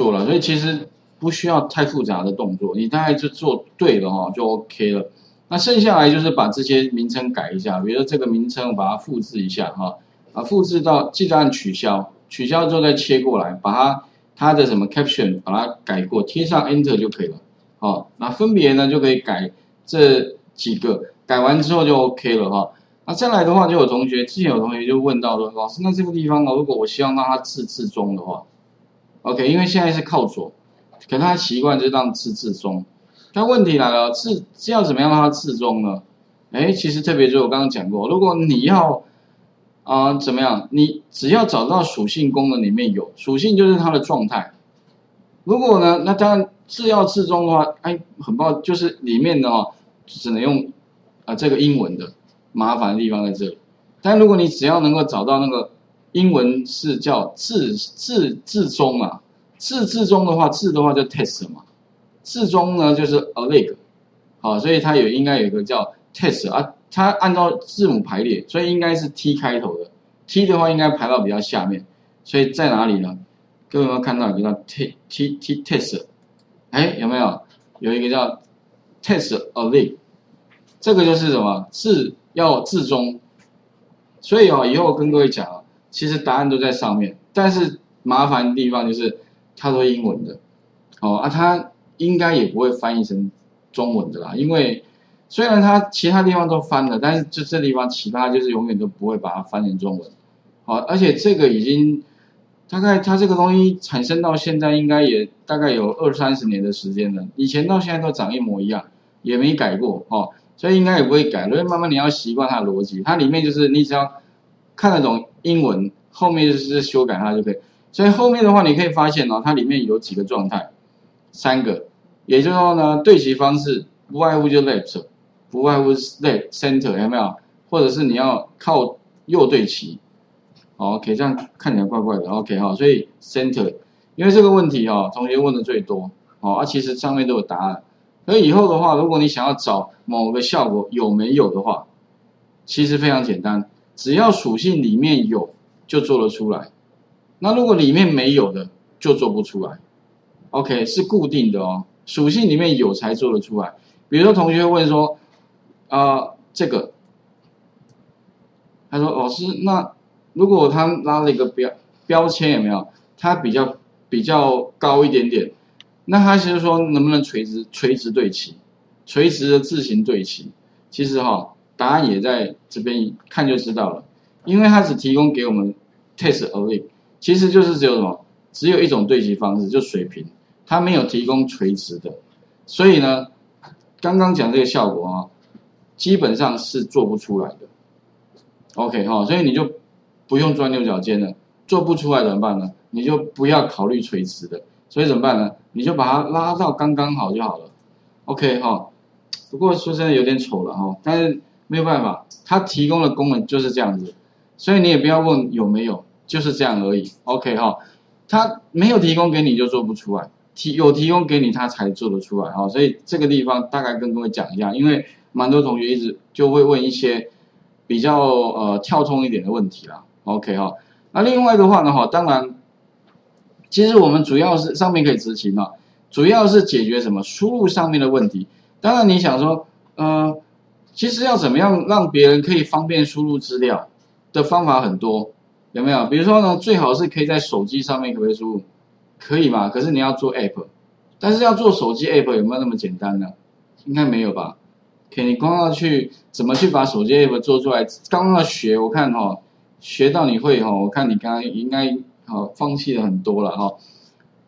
作了，所以其实不需要太复杂的动作，你大概就做对了哈，就 OK 了。那剩下来就是把这些名称改一下，比如说这个名称把它复制一下哈，啊，复制到记得按取消，取消之后再切过来，把它它的什么 caption 把它改过，贴上 Enter 就可以了。好，那分别呢就可以改这几个，改完之后就 OK 了哈。那再来的话，就有同学之前有同学就问到说，老师，那这个地方呢，如果我希望让它自自中的话，OK，因为现在是靠左，可他习惯就让字字中。但问题来了，字要怎么样让它字中呢？哎，其实特别就我刚刚讲过，如果你要啊怎么样，你只要找到属性功能里面有属性，就是它的状态。如果呢，那当然字要字中的话，哎，很抱，就是里面的哦，只能用啊这个英文的，麻烦的地方在这里。但如果你只要能够找到那个英文是叫字字字中啊，字字中的话，字的话就 test 嘛。字中呢就是 a leg，好，所以它有应该有一个叫 test 啊，它按照字母排列，所以应该是 T 开头的，T 的话应该排到比较下面，所以在哪里呢？各位有没有看到一个叫 T T T test？哎，有没有？有一个叫 test a leg，这个就是什么字要字中，所以啊，以后跟各位讲啊，其实答案都在上面，但是麻烦的地方就是它都英文的，哦啊它。应该也不会翻译成中文的啦，因为虽然它其他地方都翻了，但是就这地方其他就是永远都不会把它翻成中文。好，而且这个已经大概它这个东西产生到现在应该也大概有二三十年的时间了，以前到现在都长一模一样，也没改过哦，所以应该也不会改。所以慢慢你要习惯它的逻辑，它里面就是你只要看得懂英文，后面就是修改它就可以。所以后面的话你可以发现哦，它里面有几个状态，三个。也就是说呢，对齐方式不外乎就 left，不外乎是 left center 有没有？或者是你要靠右对齐，OK，这样看起来怪怪的，OK 哈，所以 center，因为这个问题哈，同学问的最多，哦，啊，其实上面都有答案。所以以后的话，如果你想要找某个效果有没有的话，其实非常简单，只要属性里面有就做得出来。那如果里面没有的就做不出来，OK，是固定的哦。属性里面有才做得出来，比如说同学问说，啊，这个，他说老师，那如果他拉了一个标标签有没有？它比较比较高一点点，那他其实说能不能垂直垂直对齐，垂直的字形对齐？其实哈，答案也在这边看就知道了，因为它只提供给我们 test only，其实就是只有什么，只有一种对齐方式，就水平。它没有提供垂直的，所以呢，刚刚讲这个效果啊，基本上是做不出来的。OK 哈，所以你就不用钻牛角尖了，做不出来怎么办呢？你就不要考虑垂直的，所以怎么办呢？你就把它拉到刚刚好就好了。OK 哈，不过说真的有点丑了哈，但是没有办法，它提供的功能就是这样子，所以你也不要问有没有，就是这样而已。OK 哈，它没有提供给你就做不出来。提有提供给你，他才做得出来哈，所以这个地方大概跟各位讲一下，因为蛮多同学一直就会问一些比较呃跳通一点的问题啦。OK 哈，那另外的话呢哈，当然，其实我们主要是上面可以执行啊，主要是解决什么输入上面的问题。当然你想说，呃，其实要怎么样让别人可以方便输入资料的方法很多，有没有？比如说呢，最好是可以在手机上面可不可以输入？可以嘛？可是你要做 app，但是要做手机 app 有没有那么简单呢？应该没有吧？OK，你光要去怎么去把手机 app 做出来？刚刚要学，我看哈，学到你会哈，我看你刚刚应该好放弃了很多了哈。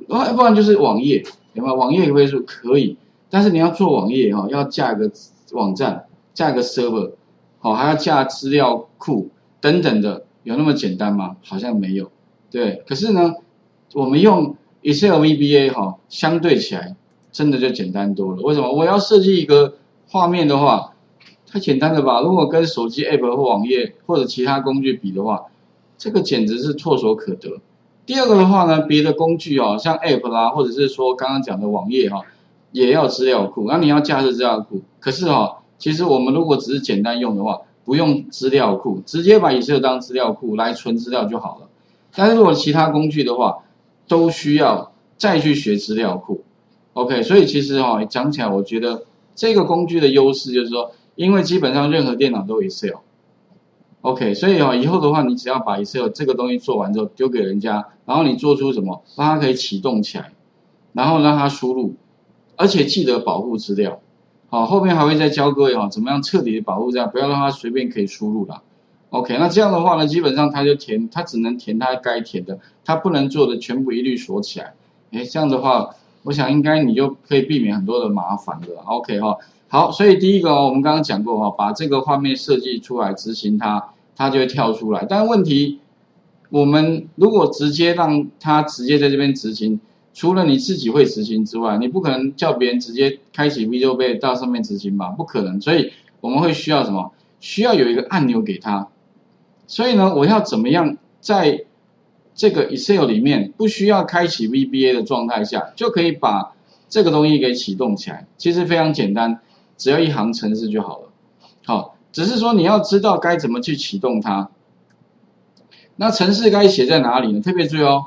要不然就是网页，有没有？网页可不可以说可以？但是你要做网页哈，要架个网站，架个 server，好，还要架资料库等等的，有那么简单吗？好像没有。对，可是呢，我们用。Excel VBA 哈，相对起来真的就简单多了。为什么？我要设计一个画面的话，太简单了吧？如果跟手机 App 或网页或者其他工具比的话，这个简直是唾手可得。第二个的话呢，别的工具哦，像 App 啦，或者是说刚刚讲的网页哈，也要资料库。那你要架设资料库，可是哈，其实我们如果只是简单用的话，不用资料库，直接把 Excel 当资料库来存资料就好了。但是如果其他工具的话，都需要再去学资料库。OK，所以其实哈讲起来，我觉得这个工具的优势就是说，因为基本上任何电脑都有 Excel。OK，所以哦，以后的话，你只要把 Excel 这个东西做完之后丢给人家，然后你做出什么，让它可以启动起来，然后让它输入，而且记得保护资料。好，后面还会再教各位哈，怎么样彻底的保护这样，不要让它随便可以输入了。OK，那这样的话呢，基本上它就填，它只能填它该填的，它不能做的全部一律锁起来。哎，这样的话，我想应该你就可以避免很多的麻烦的。OK 哈。好，所以第一个哦，我们刚刚讲过哈，把这个画面设计出来执行它，它就会跳出来。但问题，我们如果直接让它直接在这边执行，除了你自己会执行之外，你不可能叫别人直接开启 VBA 到上面执行吧？不可能。所以我们会需要什么？需要有一个按钮给他。所以呢，我要怎么样在这个 Excel 里面不需要开启 VBA 的状态下，就可以把这个东西给启动起来？其实非常简单。只要一行程式就好了，好，只是说你要知道该怎么去启动它。那程式该写在哪里呢？特别注意哦。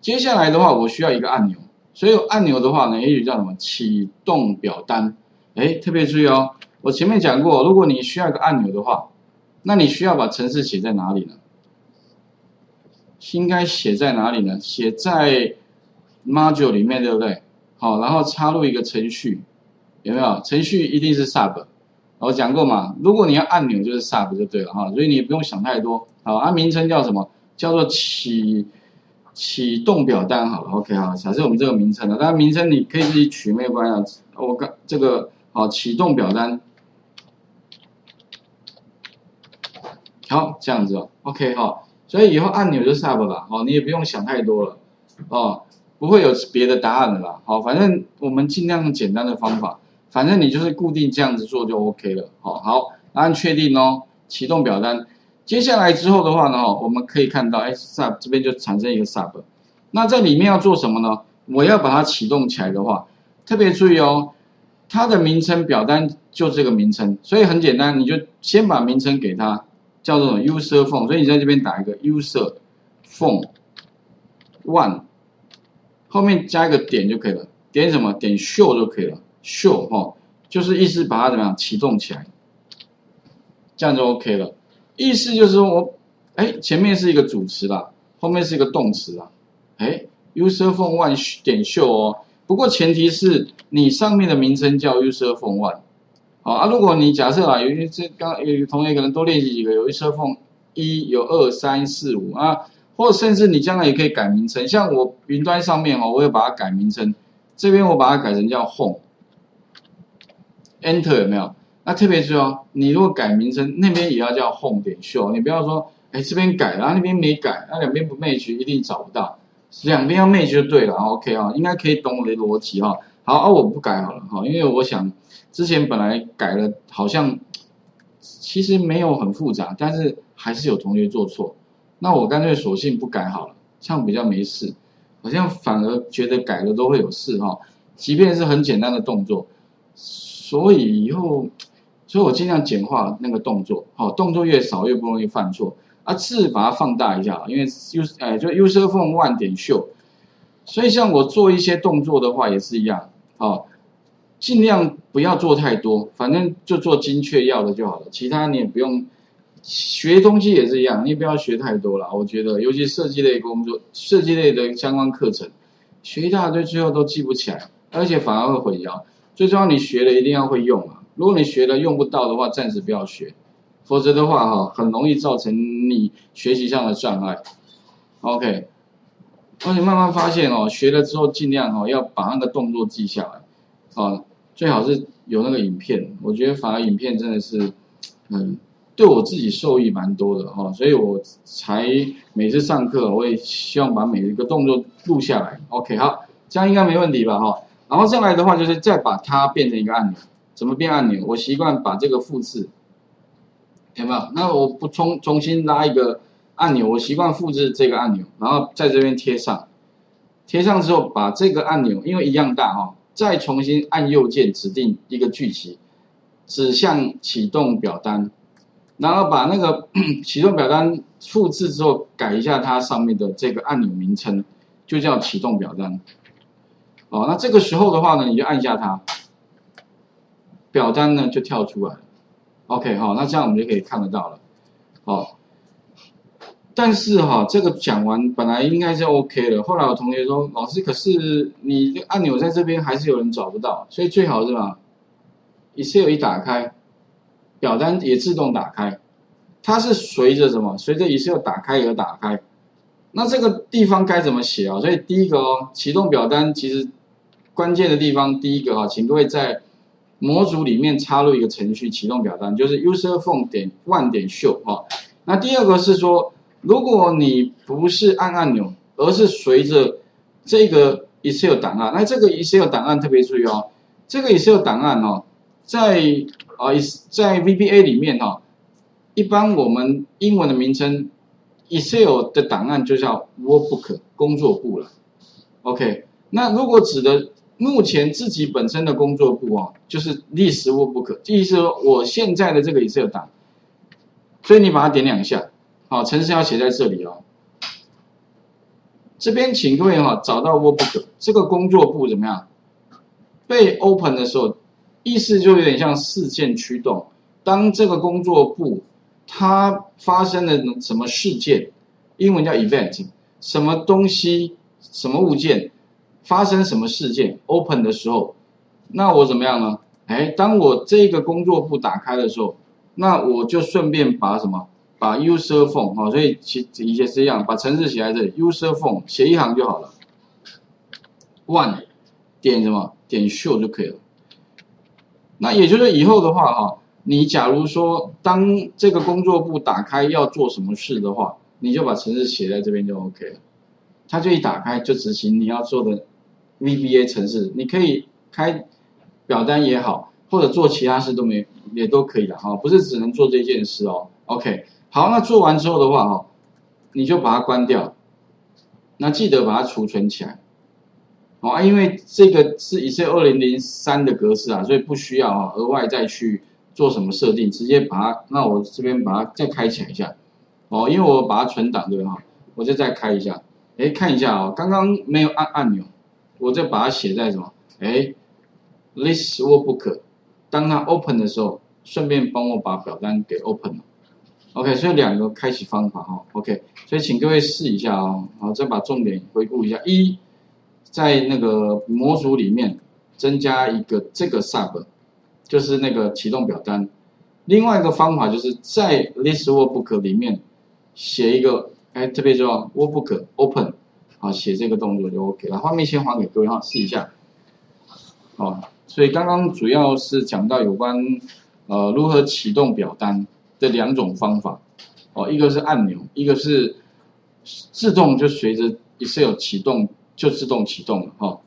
接下来的话，我需要一个按钮，所以按钮的话呢，也许叫什么启动表单。哎，特别注意哦，我前面讲过，如果你需要一个按钮的话，那你需要把程式写在哪里呢？应该写在哪里呢？写在 module 里面，对不对？好，然后插入一个程序。有没有程序一定是 sub？我讲过嘛，如果你要按钮就是 sub 就对了哈，所以你不用想太多。好，它名称叫什么？叫做启启动表单。好了，OK 好，假设我们这个名称了，当然名称你可以自己取没有关系。我刚这个好启动表单，好这样子哦，OK 哈，所以以后按钮就 sub 了，哦，你也不用想太多了，哦，不会有别的答案的啦。好，反正我们尽量简单的方法。反正你就是固定这样子做就 OK 了，好，好，按确定哦，启动表单。接下来之后的话呢，我们可以看到，哎，sub 这边就产生一个 sub。那在里面要做什么呢？我要把它启动起来的话，特别注意哦，它的名称表单就这个名称，所以很简单，你就先把名称给它，叫做 user phone。所以你在这边打一个 user phone one，后面加一个点就可以了，点什么？点 show 就可以了。，show 哈，就是意思把它怎么样启动起来，这样就 OK 了。意思就是说我，哎，前面是一个主词啦，后面是一个动词啦，哎，user phone one 点秀哦。不过前提是你上面的名称叫 user phone one，好啊。如果你假设啊，有些这刚有同学可能多练习几个，有 user phone 一，有二三四五啊，或甚至你将来也可以改名称。像我云端上面哦，我会把它改名称，这边我把它改成叫 home。Enter 有没有？那特别是哦，你如果改名称，那边也要叫 Home 点 Show，你不要说，哎，这边改，了那边没改，那两边不 match，一定找不到，两边要 match 就对了，OK 啊，应该可以懂我的逻辑哈。好，啊，我不改好了哈，因为我想之前本来改了，好像其实没有很复杂，但是还是有同学做错，那我干脆索性不改好了，这样比较没事，好像反而觉得改了都会有事哈，即便是很简单的动作。所以以后，所以我尽量简化那个动作，好，动作越少越不容易犯错。啊，字把它放大一下，因为 U 哎，就 user phone one 点 show。所以像我做一些动作的话也是一样，好，尽量不要做太多，反正就做精确要的就好了。其他你也不用学东西也是一样，你不要学太多了。我觉得，尤其设计类工作、设计类的相关课程，学一大堆最后都记不起来，而且反而会混淆。最重要，你学了一定要会用啊！如果你学了用不到的话，暂时不要学，否则的话哈，很容易造成你学习上的障碍。OK，而且慢慢发现哦，学了之后尽量哦要把那个动作记下来，啊，最好是有那个影片。我觉得反而影片真的是，嗯，对我自己受益蛮多的哈，所以我才每次上课我也希望把每一个动作录下来。OK，好，这样应该没问题吧？哈。然后再来的话，就是再把它变成一个按钮，怎么变按钮？我习惯把这个复制，有没有？那我不重重新拉一个按钮，我习惯复制这个按钮，然后在这边贴上，贴上之后把这个按钮，因为一样大哈，再重新按右键指定一个聚集，指向启动表单，然后把那个 启动表单复制之后改一下它上面的这个按钮名称。就叫启动表单。哦，那这个时候的话呢，你就按下它，表单呢就跳出来了。OK，好，那这样我们就可以看得到了。好，但是哈，这个讲完本来应该是 OK 的，后来我同学说，老师，可是你按钮在这边还是有人找不到，所以最好是吧？Excel 一打开，表单也自动打开，它是随着什么？随着 Excel 打开而打开。那这个地方该怎么写啊？所以第一个哦，启动表单其实关键的地方，第一个哈，请各位在模组里面插入一个程序启动表单，就是 user phone 点 one 点 show 哈。那第二个是说，如果你不是按按钮，而是随着这个 Excel 档案，那这个 Excel 档案特别注意哦，这个 Excel 档案哦，在啊在 VBA 里面哈，一般我们英文的名称 Excel 的档案就叫 Workbook 工作簿了。OK，那如果指的目前自己本身的工作簿啊，就是历史 Workbook，意思说我现在的这个 Excel 档，所以你把它点两下，好，程式要写在这里哦。这边请各位哈找到 Workbook 这个工作簿怎么样？被 Open 的时候，意思就有点像事件驱动。当这个工作簿它发生了什么事件，英文叫 Event，什么东西、什么物件。发生什么事件？Open 的时候，那我怎么样呢？哎，当我这个工作簿打开的时候，那我就顺便把什么，把 User Phone 哈，所以其以前是一样，把程式写在这里，User Phone 写一行就好了。One 点什么点 Show 就可以了。那也就是以后的话哈，你假如说当这个工作簿打开要做什么事的话，你就把程式写在这边就 OK 了。它就一打开就执行你要做的。VBA 程式，你可以开表单也好，或者做其他事都没也都可以的哈，不是只能做这件事哦。OK，好，那做完之后的话哈，你就把它关掉，那记得把它储存起来，哦，因为这个是 Excel 二零零三的格式啊，所以不需要啊额外再去做什么设定，直接把它，那我这边把它再开起来一下，哦，因为我把它存档对哈，我就再开一下，哎，看一下哦，刚刚没有按按钮。我再把它写在什么？哎，this workbook，当它 open 的时候，顺便帮我把表单给 open 了。OK，所以两个开启方法哈。OK，所以请各位试一下哦。好，再把重点回顾一下：一，在那个模组里面增加一个这个 sub，就是那个启动表单；另外一个方法就是在 this workbook 里面写一个，哎，特别重要，workbook open。好，写这个动作就 OK 了。画面先还给各位哈，试一下。好，所以刚刚主要是讲到有关呃如何启动表单的两种方法。哦，一个是按钮，一个是自动就随着 Excel 启动就自动启动了哈。